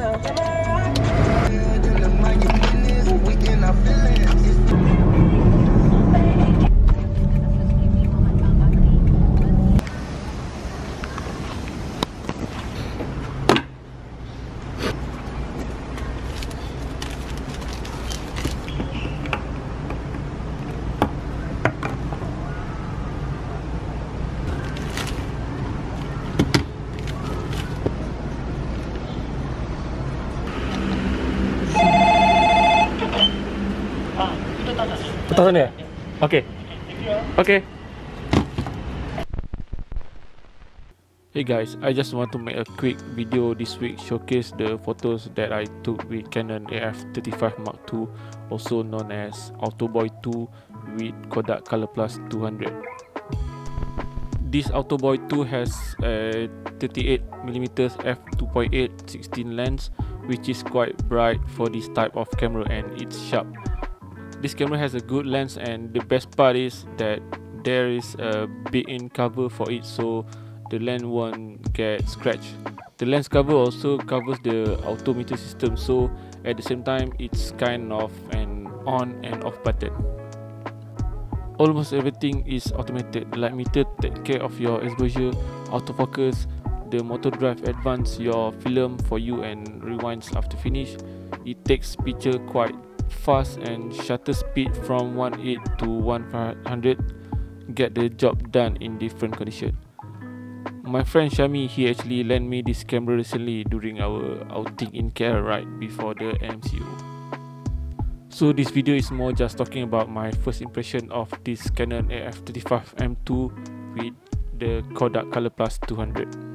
though. Atas sana? Okay. Okay. Hey guys, I just want to make a quick video this week showcase the photos that I took with Canon AF35 Mark II, also known as Autoboy 2 with Kodak Color Plus 200. This Autoboy 2 has a 38mm f2.8 16 lens which is quite bright for this type of camera and it's sharp. This camera has a good lens and the best part is that there is a built-in cover for it so the lens won't get scratched. The lens cover also covers the autometer system so at the same time it's kind of an on and off button. Almost everything is automated. Light meter take care of your exposure, autofocus, the motor drive advance your film for you and rewinds after finish. It takes picture quite fast and shutter speed from 18 to 100 get the job done in different condition. My friend Shami he actually lent me this camera recently during our outing in KL right before the MCO. So this video is more just talking about my first impression of this Canon AF35 M2 with the Kodak Color Plus 200.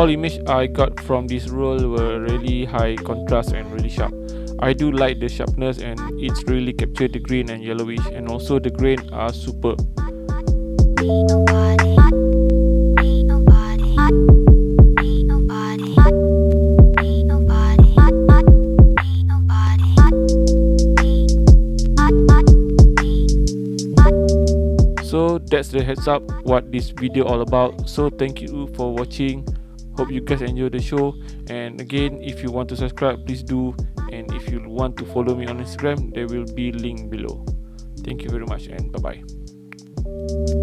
All image I got from this roll were really high contrast and really sharp. I do like the sharpness and it's really captured the green and yellowish and also the grain are superb. So that's the heads up what this video all about. So thank you for watching. Hope you guys enjoy the show. And again, if you want to subscribe, please do. And if you want to follow me on Instagram, there will be link below. Thank you very much and bye bye.